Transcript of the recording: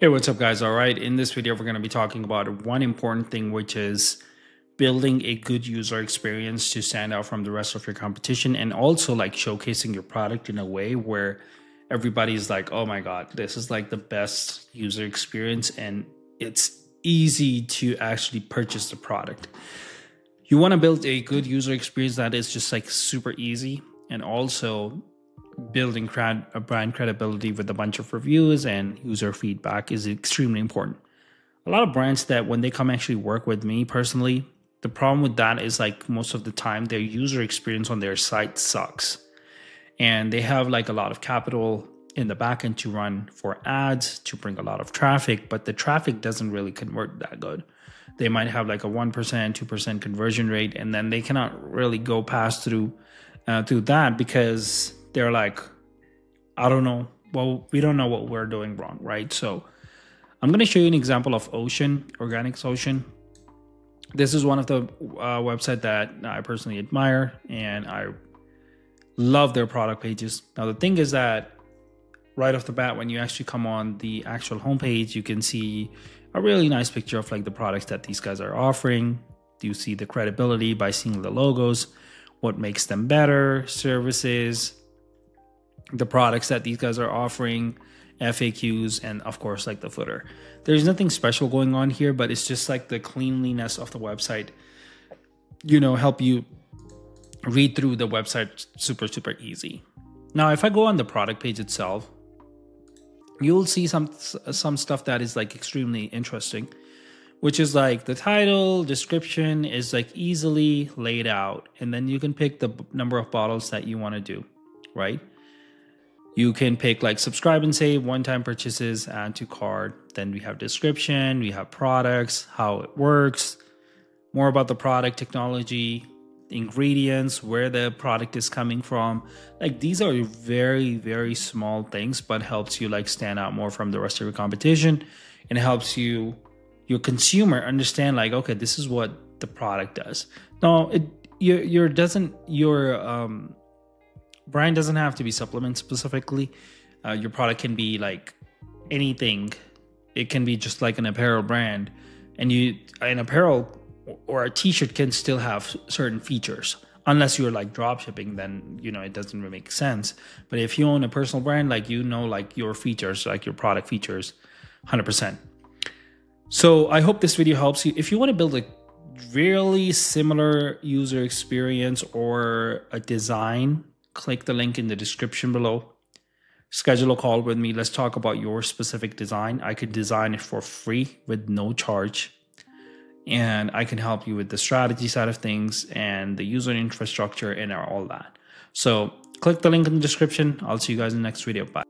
Hey, what's up, guys? All right, in this video, we're going to be talking about one important thing, which is building a good user experience to stand out from the rest of your competition and also like showcasing your product in a way where everybody's like, oh my God, this is like the best user experience and it's easy to actually purchase the product. You want to build a good user experience that is just like super easy and also building crowd, brand credibility with a bunch of reviews and user feedback is extremely important. A lot of brands that when they come actually work with me personally, the problem with that is like most of the time their user experience on their site sucks. And they have like a lot of capital in the backend to run for ads to bring a lot of traffic, but the traffic doesn't really convert that good. They might have like a 1%, 2% conversion rate, and then they cannot really go past through uh, through that because they're like, I don't know. Well, we don't know what we're doing wrong, right? So I'm going to show you an example of Ocean, Organics Ocean. This is one of the uh, website that I personally admire and I love their product pages. Now, the thing is that right off the bat, when you actually come on the actual homepage, you can see a really nice picture of like the products that these guys are offering. Do you see the credibility by seeing the logos? What makes them better? Services, the products that these guys are offering, FAQs, and of course, like the footer. There's nothing special going on here, but it's just like the cleanliness of the website, you know, help you read through the website super, super easy. Now, if I go on the product page itself, you'll see some some stuff that is like extremely interesting which is like the title description is like easily laid out and then you can pick the number of bottles that you want to do right you can pick like subscribe and save one time purchases, add to cart. Then we have description, we have products, how it works, more about the product technology, ingredients, where the product is coming from. Like these are very, very small things, but helps you like stand out more from the rest of your competition and helps you your consumer understand like, okay, this is what the product does. Now it your your doesn't your um brand doesn't have to be supplement specifically. Uh, your product can be like anything. It can be just like an apparel brand, and you an apparel or a T-shirt can still have certain features. Unless you're like drop shipping, then you know it doesn't really make sense. But if you own a personal brand, like you know, like your features, like your product features, hundred percent. So I hope this video helps you. If you want to build a really similar user experience or a design click the link in the description below. Schedule a call with me. Let's talk about your specific design. I could design it for free with no charge. And I can help you with the strategy side of things and the user infrastructure and all that. So click the link in the description. I'll see you guys in the next video. Bye.